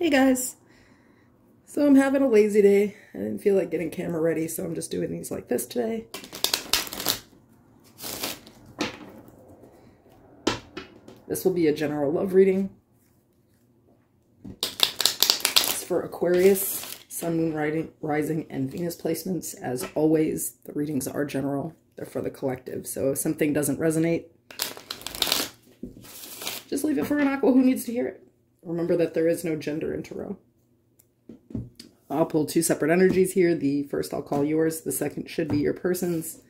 Hey guys! So I'm having a lazy day. I didn't feel like getting camera ready, so I'm just doing these like this today. This will be a general love reading. It's for Aquarius, Sun, Moon, Rising, and Venus placements. As always, the readings are general. They're for the collective. So if something doesn't resonate, just leave it for an aqua who needs to hear it. Remember that there is no gender in tarot. I'll pull two separate energies here. The first I'll call yours. The second should be your person's.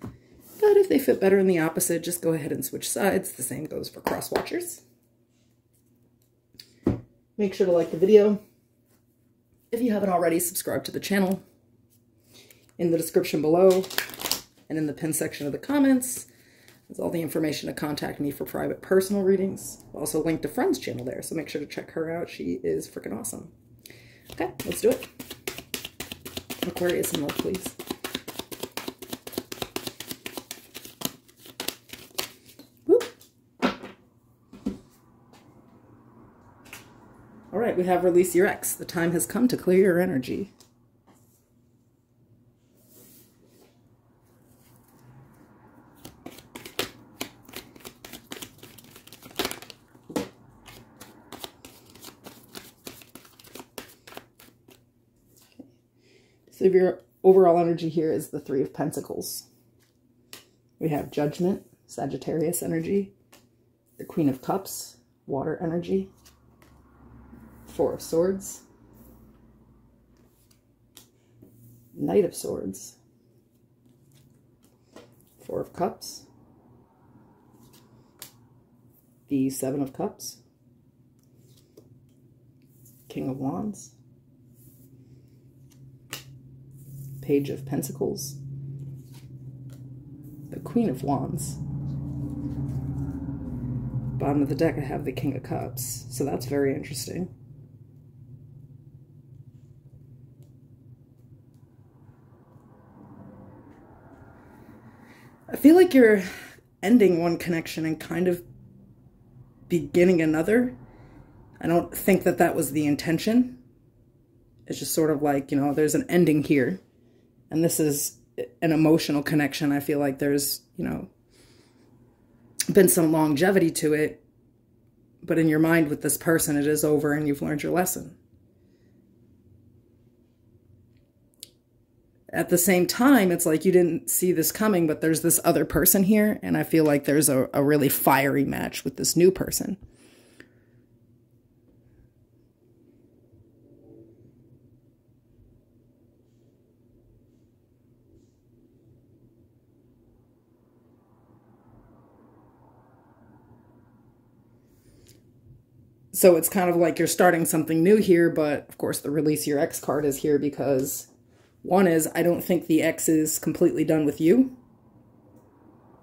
But if they fit better in the opposite, just go ahead and switch sides. The same goes for cross watchers. Make sure to like the video. If you haven't already, subscribe to the channel. In the description below and in the pin section of the comments, there's all the information to contact me for private personal readings. Also linked to Friend's channel there, so make sure to check her out. She is freaking awesome. Okay, let's do it. Aquarius and love, please. All right, we have release your ex. The time has come to clear your energy. So your overall energy here is the Three of Pentacles. We have Judgment, Sagittarius energy, the Queen of Cups, water energy, Four of Swords, Knight of Swords, Four of Cups, the Seven of Cups, King of Wands, Page of Pentacles, the Queen of Wands. Bottom of the deck, I have the King of Cups, so that's very interesting. I feel like you're ending one connection and kind of beginning another. I don't think that that was the intention. It's just sort of like, you know, there's an ending here and this is an emotional connection. I feel like there's, you know, been some longevity to it, but in your mind with this person, it is over and you've learned your lesson. At the same time, it's like you didn't see this coming, but there's this other person here, and I feel like there's a, a really fiery match with this new person. So it's kind of like you're starting something new here, but of course the release your ex card is here because one is I don't think the ex is completely done with you.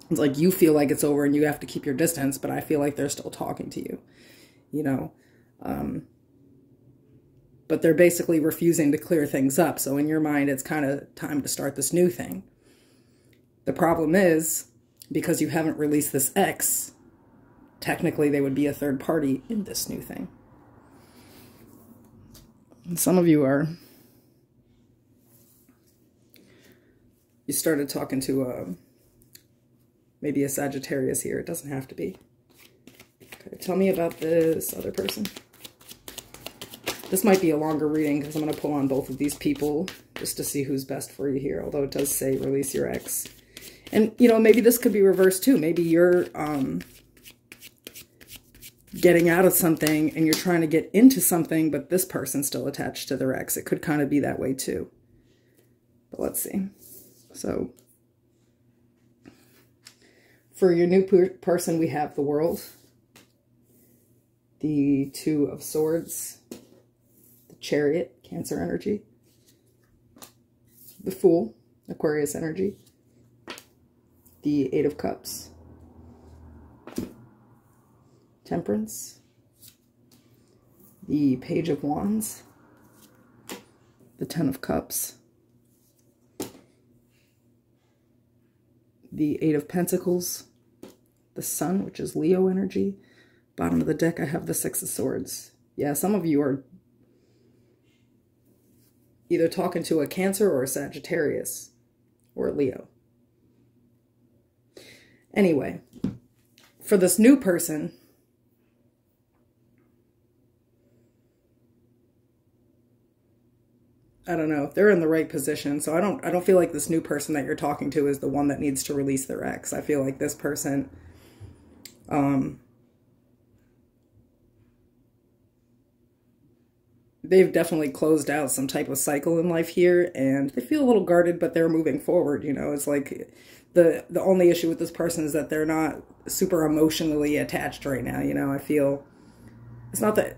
It's like you feel like it's over and you have to keep your distance, but I feel like they're still talking to you, you know. Um, but they're basically refusing to clear things up. So in your mind, it's kind of time to start this new thing. The problem is because you haven't released this ex, technically they would be a third party in this new thing. And some of you are, you started talking to a, um, maybe a Sagittarius here. It doesn't have to be. Okay, tell me about this other person. This might be a longer reading because I'm going to pull on both of these people just to see who's best for you here. Although it does say release your ex. And, you know, maybe this could be reversed too. Maybe you're um, getting out of something and you're trying to get into something, but this person's still attached to their ex. It could kind of be that way too. But let's see. So for your new per person, we have the world, the two of swords, the chariot, cancer energy, the fool, Aquarius energy, the eight of cups, Temperance, the Page of Wands, the Ten of Cups, the Eight of Pentacles, the Sun, which is Leo energy. Bottom of the deck, I have the Six of Swords. Yeah, some of you are either talking to a Cancer or a Sagittarius or a Leo. Anyway, for this new person, I don't know. They're in the right position. So I don't I don't feel like this new person that you're talking to is the one that needs to release their ex. I feel like this person um they've definitely closed out some type of cycle in life here and they feel a little guarded but they're moving forward, you know. It's like the the only issue with this person is that they're not super emotionally attached right now, you know. I feel it's not that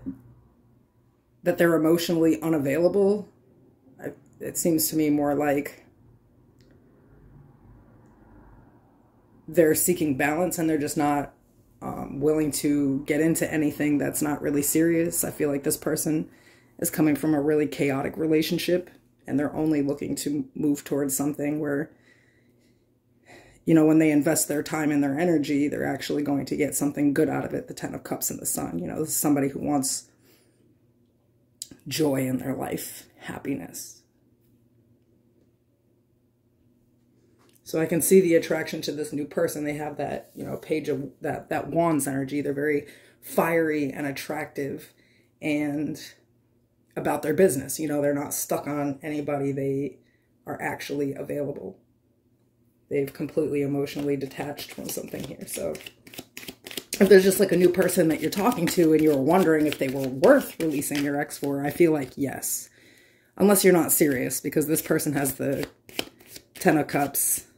that they're emotionally unavailable it seems to me more like they're seeking balance and they're just not um, willing to get into anything that's not really serious. I feel like this person is coming from a really chaotic relationship and they're only looking to move towards something where, you know, when they invest their time and their energy, they're actually going to get something good out of it. The Ten of Cups and the Sun. You know, this is somebody who wants joy in their life, happiness. So I can see the attraction to this new person. They have that, you know, page of that that wands energy. They're very fiery and attractive and about their business. You know, they're not stuck on anybody. They are actually available. They've completely emotionally detached from something here. So if there's just like a new person that you're talking to and you're wondering if they were worth releasing your ex for, I feel like yes. Unless you're not serious because this person has the Ten of Cups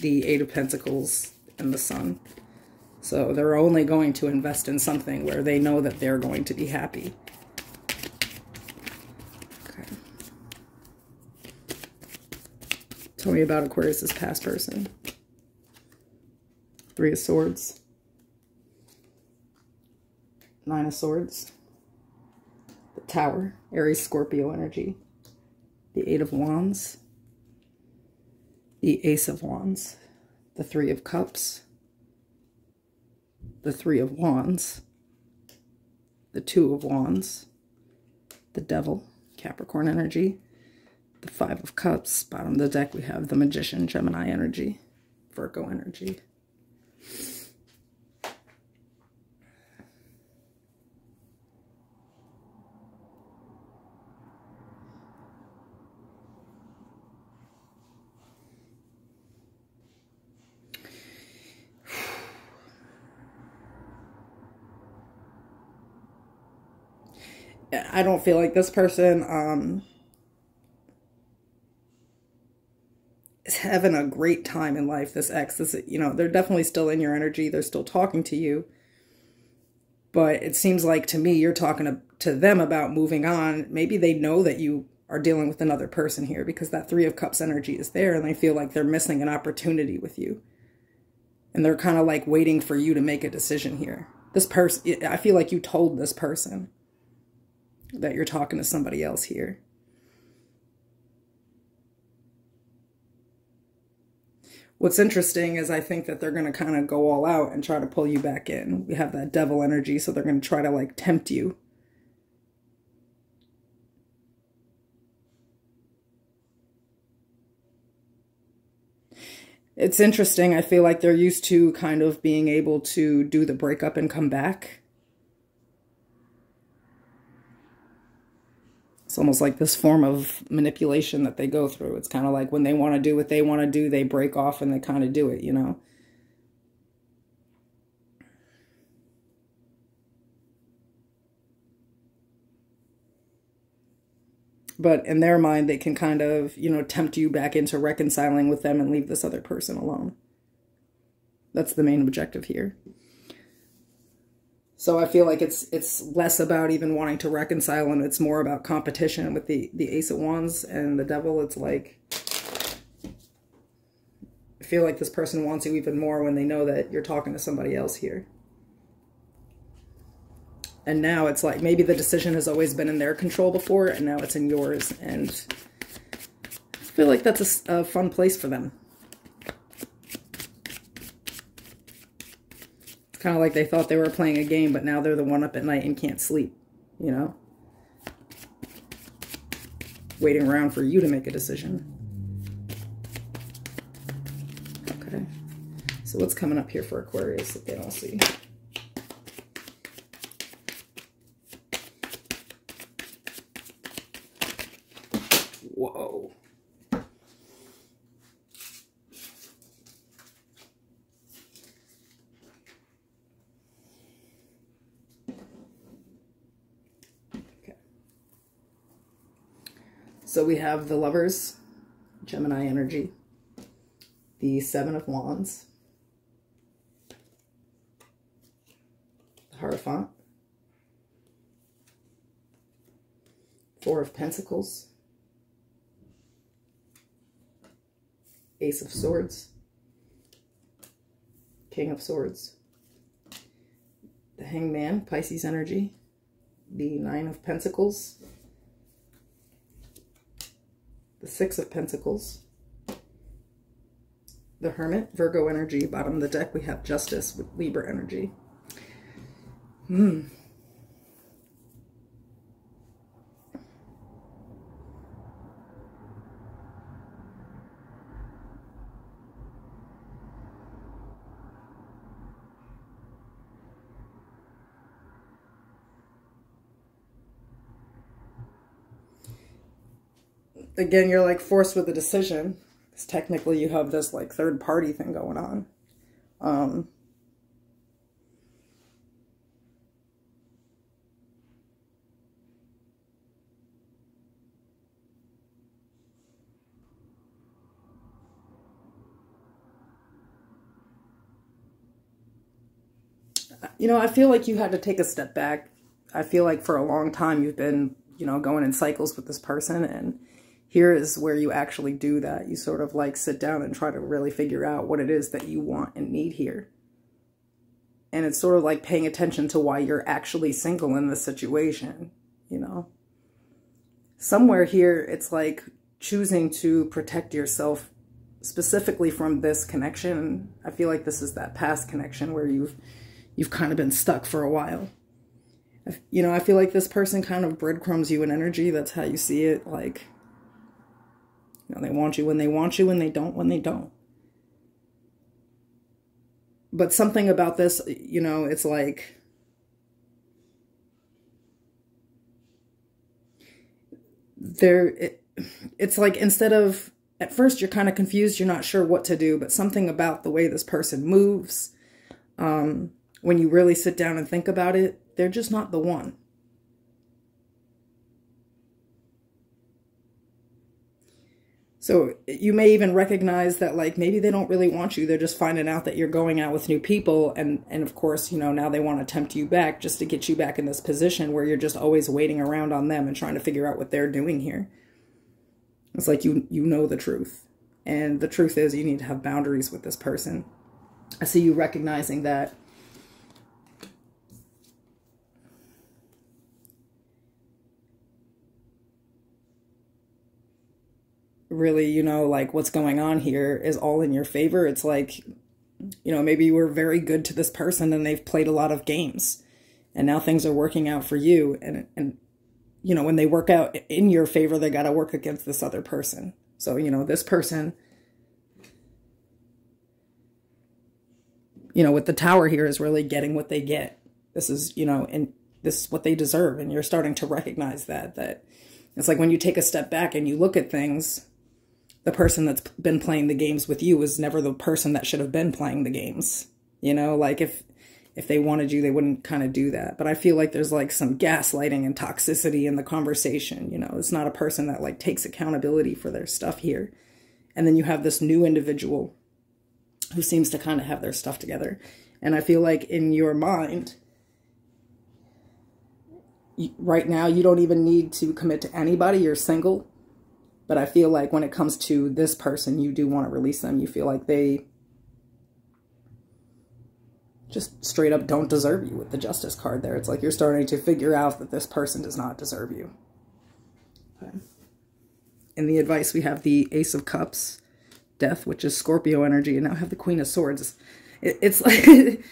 the Eight of Pentacles and the Sun. So they're only going to invest in something where they know that they're going to be happy. Okay. Tell me about Aquarius's past person. Three of Swords. Nine of Swords. The Tower. Aries Scorpio energy. The Eight of Wands the Ace of Wands, the Three of Cups, the Three of Wands, the Two of Wands, the Devil, Capricorn energy, the Five of Cups. Bottom of the deck, we have the Magician, Gemini energy, Virgo energy. I don't feel like this person um, is having a great time in life. This ex, this you know, they're definitely still in your energy. They're still talking to you, but it seems like to me you're talking to, to them about moving on. Maybe they know that you are dealing with another person here because that Three of Cups energy is there, and they feel like they're missing an opportunity with you, and they're kind of like waiting for you to make a decision here. This person, I feel like you told this person that you're talking to somebody else here. What's interesting is I think that they're going to kind of go all out and try to pull you back in. We have that devil energy, so they're going to try to like tempt you. It's interesting. I feel like they're used to kind of being able to do the breakup and come back. It's almost like this form of manipulation that they go through. It's kind of like when they want to do what they want to do, they break off and they kind of do it, you know? But in their mind, they can kind of, you know, tempt you back into reconciling with them and leave this other person alone. That's the main objective here. So I feel like it's it's less about even wanting to reconcile and it's more about competition with the, the Ace of Wands and the Devil. It's like, I feel like this person wants you even more when they know that you're talking to somebody else here. And now it's like maybe the decision has always been in their control before and now it's in yours. And I feel like that's a, a fun place for them. Kind of like they thought they were playing a game, but now they're the one up at night and can't sleep, you know? waiting around for you to make a decision. Okay. So what's coming up here for Aquarius that they don't see? So we have the Lovers, Gemini energy, the Seven of Wands, the Hierophant, Four of Pentacles, Ace of Swords, King of Swords, the Hangman, Pisces energy, the Nine of Pentacles, the Six of Pentacles, the Hermit, Virgo energy. Bottom of the deck, we have Justice with Libra energy. Hmm. Again, you're like forced with a decision. Because technically you have this like third party thing going on. Um, you know, I feel like you had to take a step back. I feel like for a long time you've been, you know, going in cycles with this person and here is where you actually do that. You sort of like sit down and try to really figure out what it is that you want and need here. And it's sort of like paying attention to why you're actually single in this situation, you know? Somewhere here, it's like choosing to protect yourself specifically from this connection. I feel like this is that past connection where you've you've kind of been stuck for a while. You know, I feel like this person kind of breadcrumbs you in energy. That's how you see it. Like, you know, they want you when they want you and they don't when they don't. But something about this, you know, it's like there it, it's like instead of at first you're kind of confused, you're not sure what to do, but something about the way this person moves um when you really sit down and think about it, they're just not the one. So you may even recognize that like maybe they don't really want you. They're just finding out that you're going out with new people and and of course, you know, now they want to tempt you back just to get you back in this position where you're just always waiting around on them and trying to figure out what they're doing here. It's like you you know the truth. And the truth is you need to have boundaries with this person. I see you recognizing that really, you know, like what's going on here is all in your favor. It's like, you know, maybe you were very good to this person and they've played a lot of games and now things are working out for you. And, and, you know, when they work out in your favor, they got to work against this other person. So, you know, this person, you know, with the tower here is really getting what they get. This is, you know, and this is what they deserve. And you're starting to recognize that, that it's like when you take a step back and you look at things, the person that's been playing the games with you was never the person that should have been playing the games. You know, like if if they wanted you, they wouldn't kind of do that. But I feel like there's like some gaslighting and toxicity in the conversation. You know, it's not a person that like takes accountability for their stuff here. And then you have this new individual who seems to kind of have their stuff together. And I feel like in your mind, right now, you don't even need to commit to anybody. You're single but I feel like when it comes to this person, you do want to release them. You feel like they just straight up don't deserve you with the justice card there. It's like you're starting to figure out that this person does not deserve you. Okay. In the advice, we have the Ace of Cups, Death, which is Scorpio energy, and now have the Queen of Swords. It, it's like...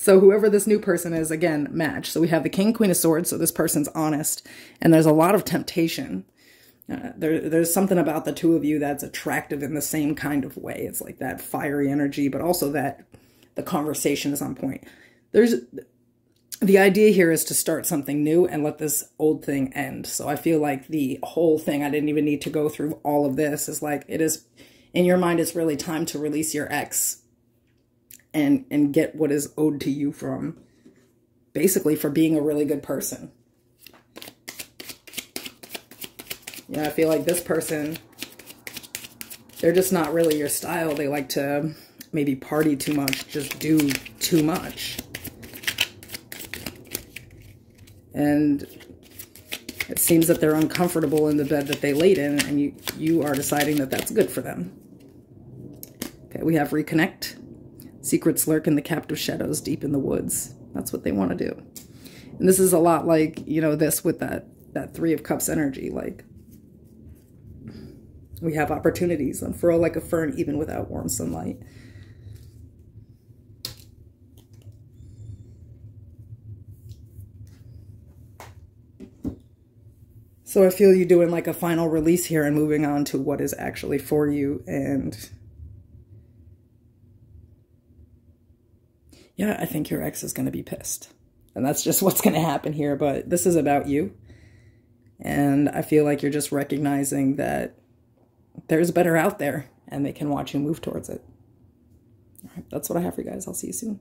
So whoever this new person is, again, match. So we have the King, Queen of Swords. So this person's honest, and there's a lot of temptation. Uh, there, there's something about the two of you that's attractive in the same kind of way. It's like that fiery energy, but also that the conversation is on point. There's the idea here is to start something new and let this old thing end. So I feel like the whole thing, I didn't even need to go through all of this, is like it is in your mind, it's really time to release your ex and and get what is owed to you from basically for being a really good person. Yeah, I feel like this person, they're just not really your style. They like to maybe party too much, just do too much. And it seems that they're uncomfortable in the bed that they laid in, and you, you are deciding that that's good for them. Okay, we have reconnect. Secrets lurk in the captive shadows deep in the woods. That's what they want to do. And this is a lot like, you know, this with that, that Three of Cups energy. Like, we have opportunities. Unfurl like a fern even without warm sunlight. So I feel you doing like a final release here and moving on to what is actually for you and yeah, I think your ex is going to be pissed. And that's just what's going to happen here. But this is about you. And I feel like you're just recognizing that there's better out there and they can watch you move towards it. All right, that's what I have for you guys. I'll see you soon.